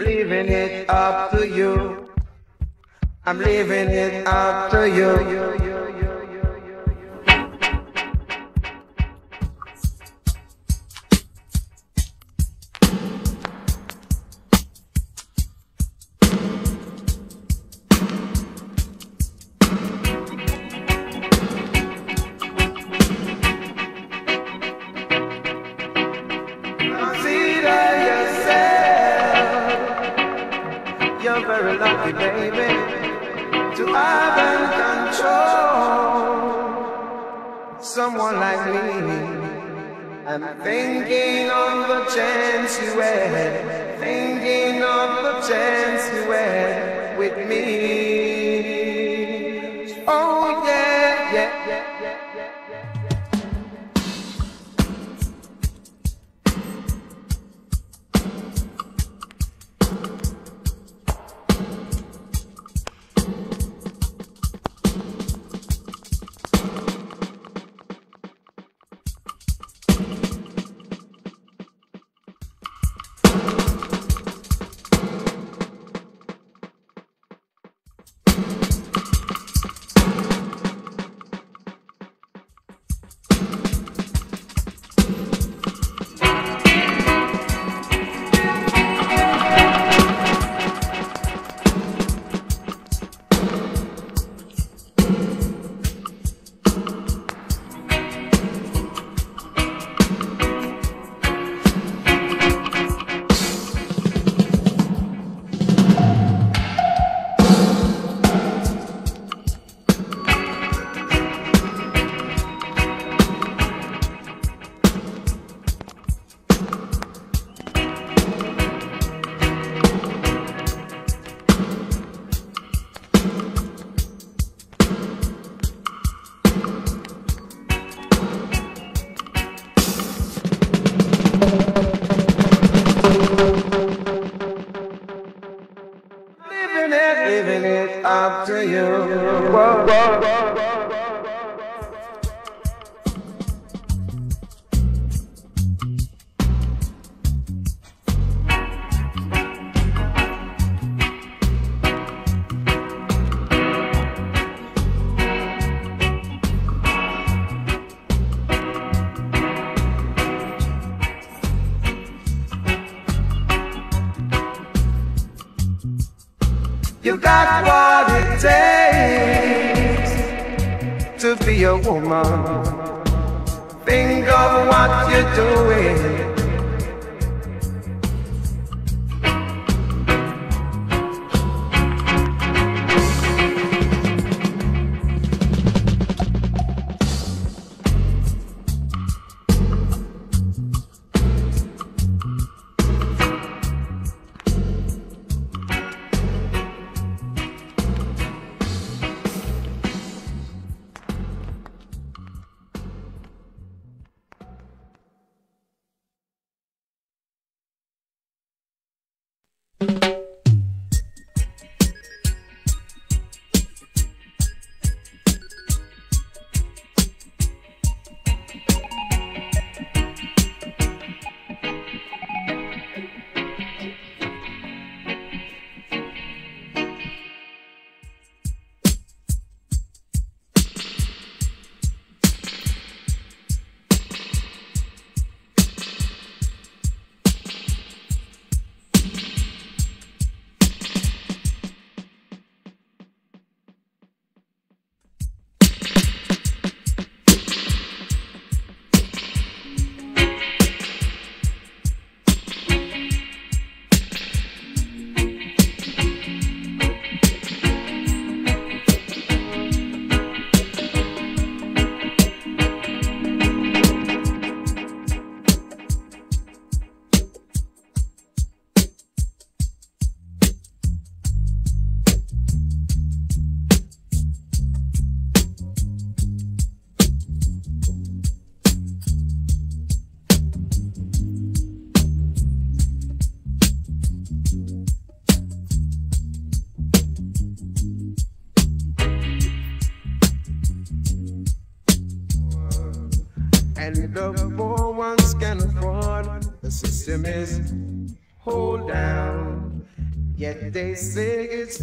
leaving it up to you. I'm leaving it up to you. I'm thinking of the chance you had, thinking of the chance you had with me. away.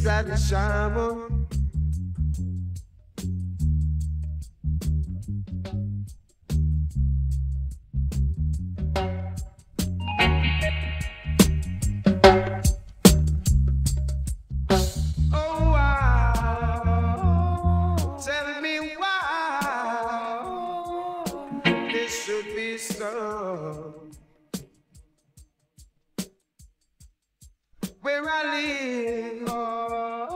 inside the shower. Oh, should be so. where I live. Oh.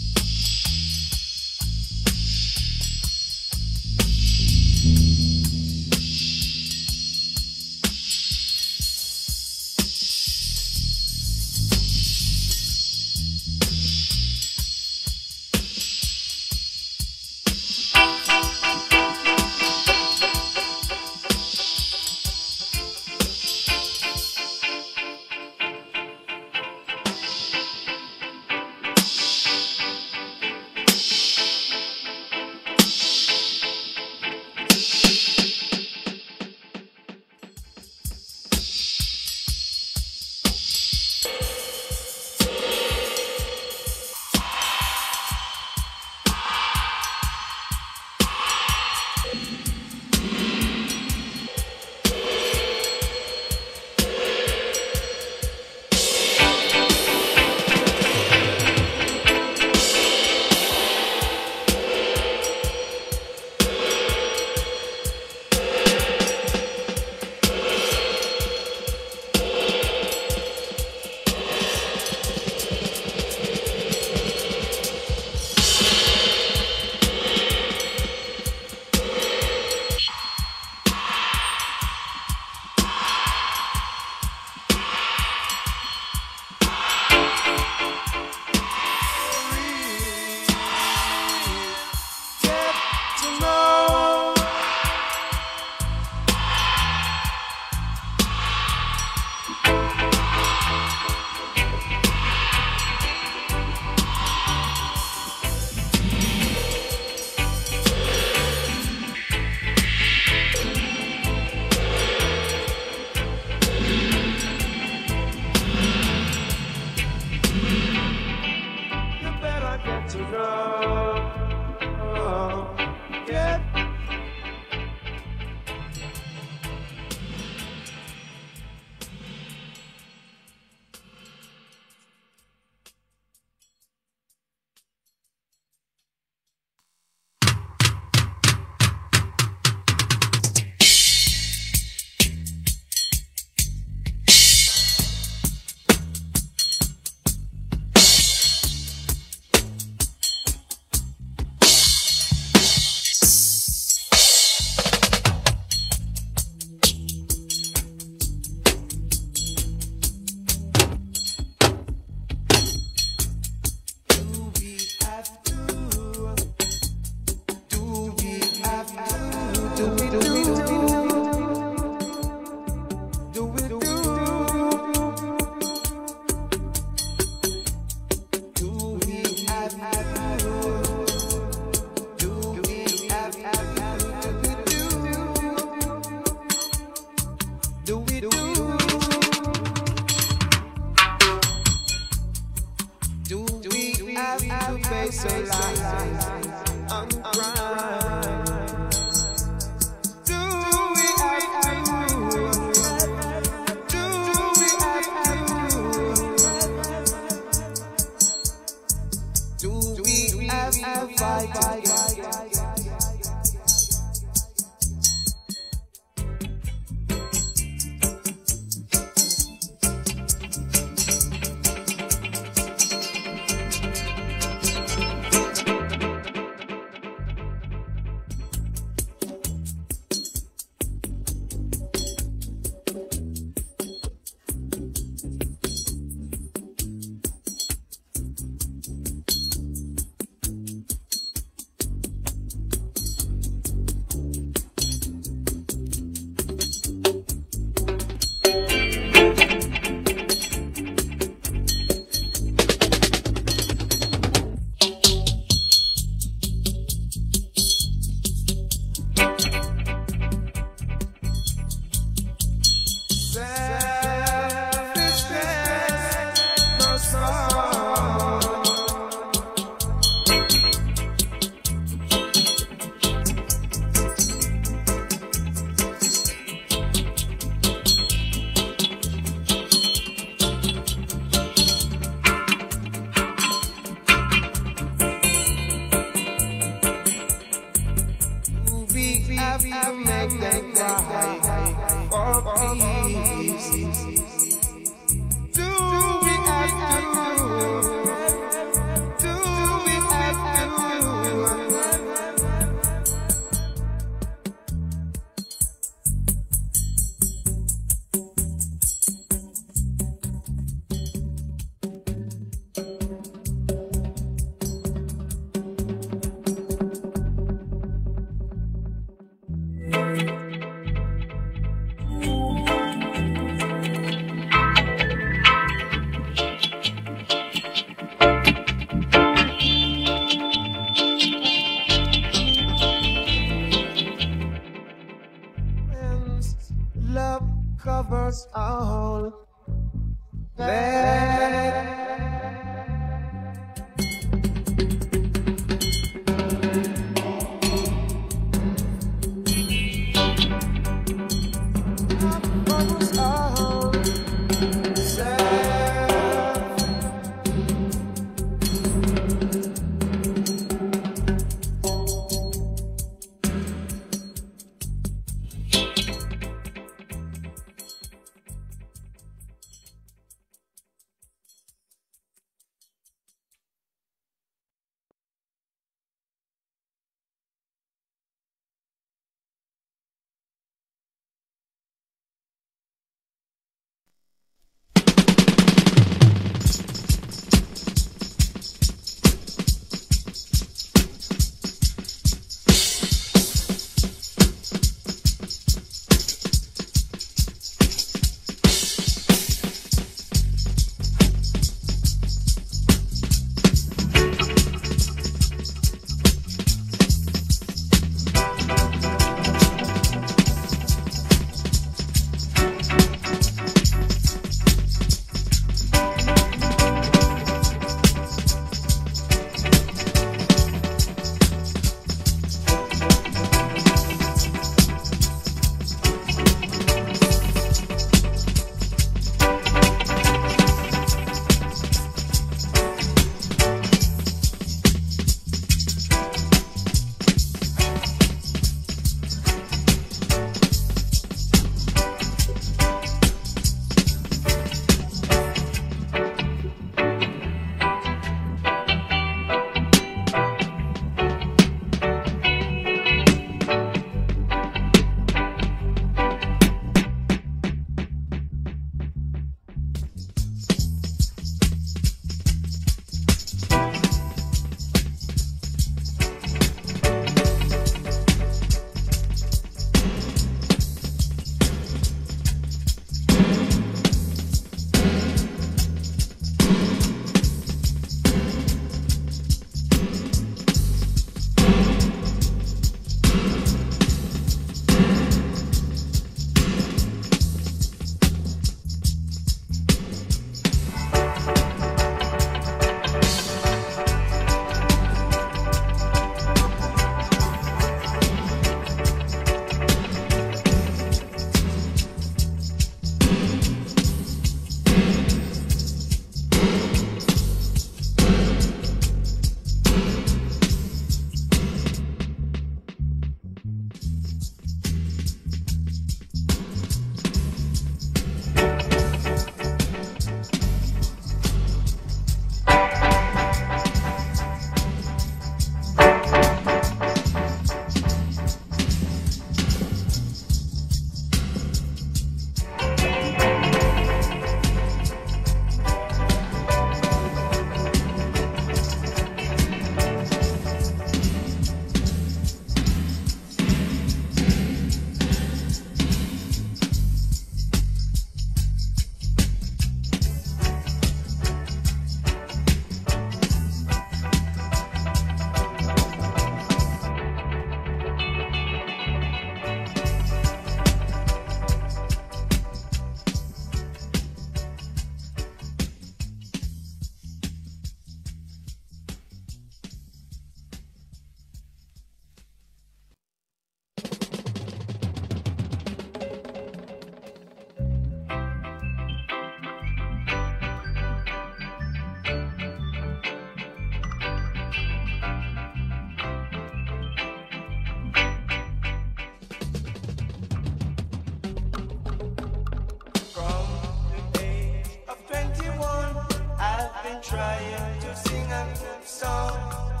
To sing a song.